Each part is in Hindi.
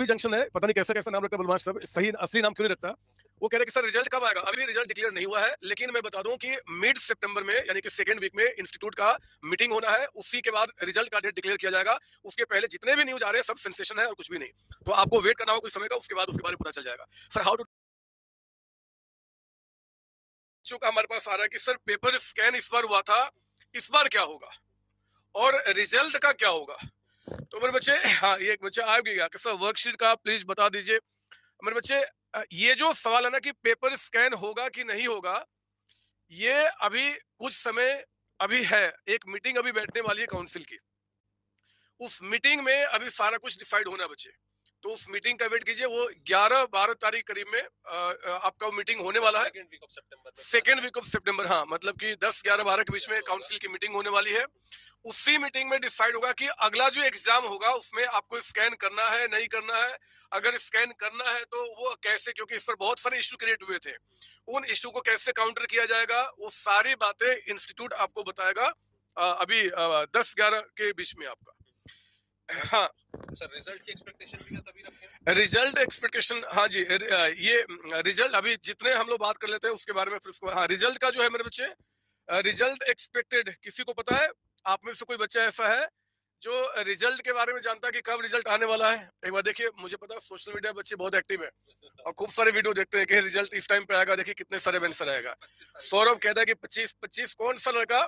हैप्पी जंक्शन है, पता नहीं कैसा कैसा नाम रखता है सही, असली नाम क्यों नहीं रखता? वो कह रहे कि सर रिज़ल्ट कब आएगा? अभी रिज़ल्ट डिक्लेयर नहीं हुआ है, लेकिन मैं बता दूँ कि मिड सितंबर में, यानी कि सेकेंड वीक में इंस्टीट्यूट का मीटिंग होना है, उसी के बाद रिज़ल्ट का डेट डिक्लेयर किया जाएगा। उसके पहले जितने भी न्यूज़ आ रहे हैं, सब सेंसेशन है और कुछ भी नहीं। तो आपको वेट करना होगा कुछ समय का, उसके बाद उसके बारे में पता चल जाएगा। सर हाउ टू का हमारे पास आ रहा है कि सर पेपर स्कैन इस बार हुआ था, इस बार क्या होगा? और रिज़ल्ट का क्या होगा? तो मेरे बच्चे हाँ ये एक बच्चा आ गया कैसा वर्कशीट का प्लीज़ बता दीजिए। मेरे बच्चे ये जो सवाल है ना कि पेपर स्कैन होगा कि नहीं होगा, ये अभी कुछ समय अभी है, एक मीटिंग अभी बैठने वाली है काउंसिल की। उस मीटिंग में अभी सारा कुछ डिसाइड होना बच्चे। तो उस मीटिंग का वेट कीजिए वो 11 12 तारीख करीब में आपका वो मीटिंग होने वाला है। सेकेंड वीक ऑफ़ सितंबर हाँ मतलब कि 10 11 12 के बीच में काउंसिल की मीटिंग होने वाली है। उसी मीटिंग में डिसाइड होगा कि अगला जो एग्ज़ाम होगा उसमें आपको स्कैन करना है नहीं करना है। अगर स्कैन करना है तो वो कैसे क्योंकि इस पर बहुत सारे इशू क्रिएट हुए थे। उन इशू को कैसे काउंटर किया जाएगा वो सारी बातें इंस्टीट्यूट आपको बताएगा अभी दस ग्यारह के बीच में आपका। हाँ सर रिज़ल्ट की एक्सपेक्टेशन भी तभी रखें। रिज़ल्ट एक्सपेक्टेशन हाँ जी ये रिज़ल्ट अभी जितने हम लोग बात कर लेते हैं उसके बारे में फिर उसको हाँ रिज़ल्ट का जो है मेरे बच्चे रिज़ल्ट एक्सपेक्टेड किसी को पता है? आप में से कोई बच्चा ऐसा है जो रिज़ल्ट के बारे में जानता है कि कब रिज़ल्ट आने वाला है? एक बार देखिए मुझे पता है सोशल मीडिया बच्चे बहुत एक्टिव है और खूब सारे वीडियो देखते हैं कि रिज़ल्ट इस टाइम पे आएगा देखिए कितने सारे आंसर आएगा। सौरभ कहता है कि पच्चीस पच्चीस कौन सा लड़का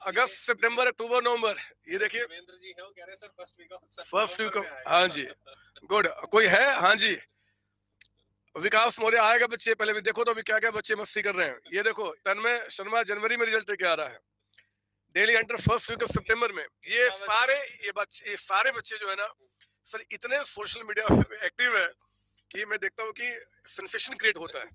अगस्त सितंबर अक्टूबर नवंबर। ये देखिए। फ़र्स्ट वीक ऑफ़ हाँ जी। गुड कोई है? हाँ जी। विकास मौर्य आएगा बच्चे पहले भी देखो तो अभी क्या क्या बच्चे मस्ती कर रहे हैं। ये देखो तन्मय शर्मा जनवरी में रिज़ल्ट क्या आ रहा है। Daily enter first week of September में। ये सारे ये बच्चे ये सारे बच्चे जो है ना सर इतने सोशल मीडिया पे एक्टिव है कि मैं देखता हूँ कि सेंसेशन क्रिएट होता है।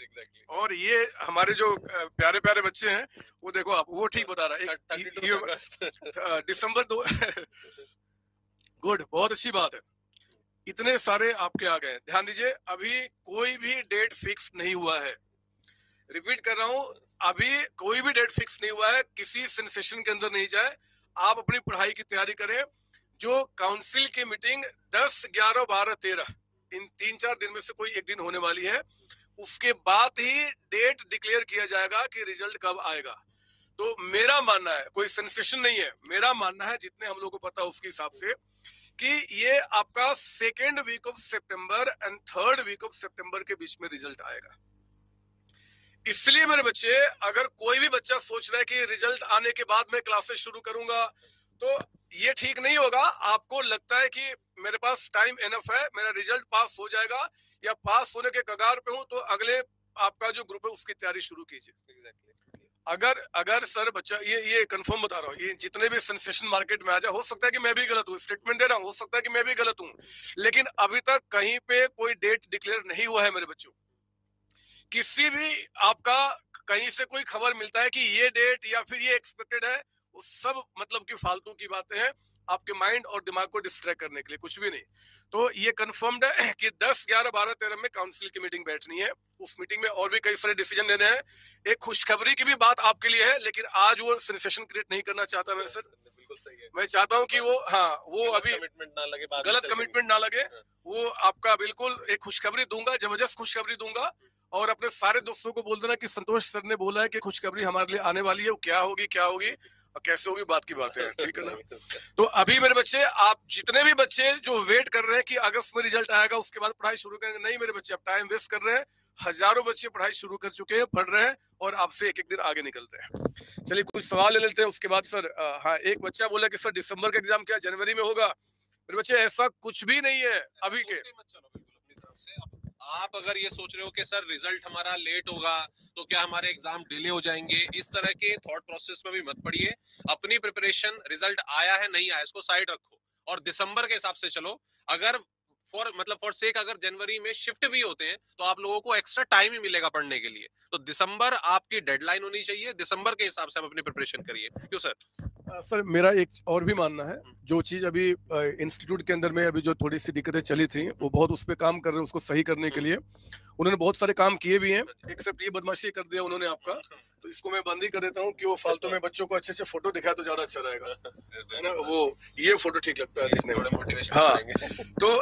Exactly. और ये हमारे जो प्यारे प्यारे बच्चे हैं वो देखो आप वो ठीक बता रहा है। दिसंबर दो गुड बहुत अच्छी बात है। इतने सारे आपके आ गए ध्यान दीजिए अभी कोई भी डेट फिक्स नहीं हुआ है। रिपीट कर रहा हूँ अभी कोई भी डेट फिक्स नहीं हुआ है किसी सेंसेशन के अंदर नहीं जाए। आप अपनी पढ़ाई की तैयारी करें जो काउंसिल की मीटिंग 10, 11, 12, 13 इन तीन चार दिन में से कोई एक दिन होने वाली है। उसके बाद ही डेट डिक्लेयर किया जाएगा कि रिज़ल्ट कब आएगा। तो मेरा मानना है, कोई सेंसेशन नहीं है। मेरा मानना है, जितने हम लोग को पता उसके हिसाब से, कि ये आपका second week of September and third week of September के बीच में रिज़ल्ट आएगा। इसलिए मेरे बच्चे, अगर कोई भी बच्चा सोच रहा है कि रिज़ल्ट आने के बाद मैं क्लासेस शुरू करूँगा तो ये ठीक नहीं होगा। आपको लगता है कि मेरे पास टाइम एनफ है, मेरा रिज़ल्ट पास हो जाएगा या पास होने के कगार पे हूँ तो अगले आपका जो ग्रुप है उसकी तैयारी शुरू कीजिए exactly. अगर अगर सर बच्चा ये ये कंफर्म बता रहा हूँ ये जितने भी सेंसेशन मार्केट में आ जाए हो सकता है कि मैं भी गलत हूँ स्टेटमेंट दे रहा हूँ हो सकता है कि मैं भी गलत हूँ लेकिन अभी तक कहीं पे कोई डेट डिक्लेयर नहीं हुआ है मेरे बच्चों किसी भी आपका कहीं से कोई खबर मिलता है कि ये डेट या फिर ये एक्सपेक्टेड है वो सब मतलब की फालतू की बातें हैं आपके माइंड और दिमाग को डिस्ट्रैक्ट करने के लिए कुछ भी नहीं। तो ये कंफर्म्ड है कि 10, 11, 12, 13 में काउंसिल की मीटिंग बैठनी है। उस मीटिंग में और भी कई सारे डिसीज़न लेने हैं। एक खुशखबरी की भी बात आपके लिए है लेकिन आज वो सेंसेशन क्रिएट नहीं करना चाहता मैं सर मैं चाहता हूँ कि वो हाँ वो अभी कमिटमेंट ना लगे गलत कमिटमेंट ना लगे। हाँ। वो आपका बिल्कुल एक खुशखबरी दूँगा ज़बरदस्त खुशखबरी दूँगा। और अपने सारे दोस्तों को बोल देना कि संतोष सर ने बोला है कि खुशखबरी हमारे लिए आने वाली है वो क्या होगी क्या होगी। कैसे होगी? बात की बात है ठीक है ना? तो अभी मेरे बच्चे आप जितने भी बच्चे जो वेट कर रहे हैं कि अगस्त में रिज़ल्ट आएगा उसके बाद पढ़ाई शुरू करेंगे। नहीं मेरे बच्चे अब टाइम वेस्ट कर रहे हैं। हज़ारों बच्चे पढ़ाई शुरू कर चुके हैं पढ़ रहे हैं और आपसे एक एक दिन आगे निकल रहे हैं। चलिए कुछ सवाल ले लेते हैं उसके बाद सर हाँ एक बच्चा बोला कि सर दिसंबर का एग्ज़ाम क्या जनवरी में होगा? मेरे बच्चे ऐसा कुछ भी नहीं है अभी के। आप अगर ये सोच रहे हो कि, सर रिज़ल्ट हमारा लेट होगा तो क्या हमारे एग्ज़ाम डिले हो जाएँगे? इस तरह के थॉट प्रोसेस में भी मत पड़िए। अपनी प्रिपरेशन रिज़ल्ट आया है, नहीं आया इसको साइड रखो और दिसंबर के हिसाब से चलो। अगर फॉर मतलब फॉर सेक अगर जनवरी में शिफ्ट भी होते हैं तो आप लोगों को एक्स्ट्रा टाइम ही मिलेगा पढ़ने के लिए। तो दिसंबर आपकी डेडलाइन होनी चाहिए, दिसंबर के हिसाब से आप अपनी प्रिपरेशन करिए। क्यों सर सर मेरा एक और भी मानना है। जो चीज़ अभी इंस्टीट्यूट के अंदर में अभी जो थोड़ी सी दिक्कतें चली थी वो बहुत उस पर काम कर रहे हैं उसको सही करने के लिए। उन्होंने बहुत सारे काम किए भी हैं। एक्सेप्ट ये बदमाशी कर दिया उन्होंने आपका। तो इसको मैं बंद ही कर देता हूँ कि वो फालतू में बच्चों को अच्छे अच्छे फ़ोटो दिखाए तो ज़्यादा अच्छा रहेगा। है ना? वो ये फ़ोटो ठीक लगता है दिखने में। हाँ। तो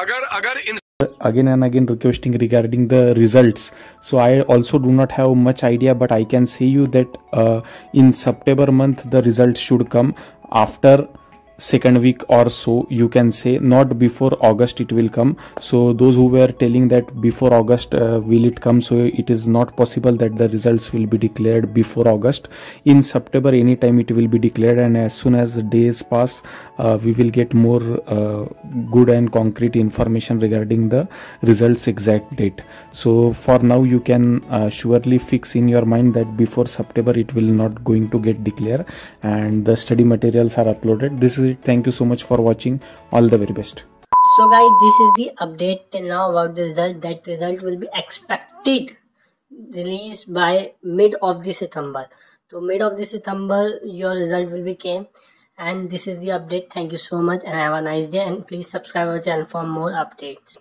अगर अगर इन again and again requesting regarding the results. So i also do not have much idea but i can say you that uh, in september month the results should come after second week or so you can say not before august it will come. So those who were telling that before august uh, will it come? So it is not possible that the results will be declared before august. In september anytime it will be declared and as soon as days pass uh, we will get more uh, good and concrete information regarding the results exact date. So for now you can uh, surely fix in your mind that before september it will not going to get declared and the study materials are uploaded. This is it thank you so much for watching. All the very best. So guys this is the update now about the result. That result will be expected released by mid of the september. So mid of the september your result will be came. And this is the update. Thank you so much and have a nice day. And please subscribe our channel for more updates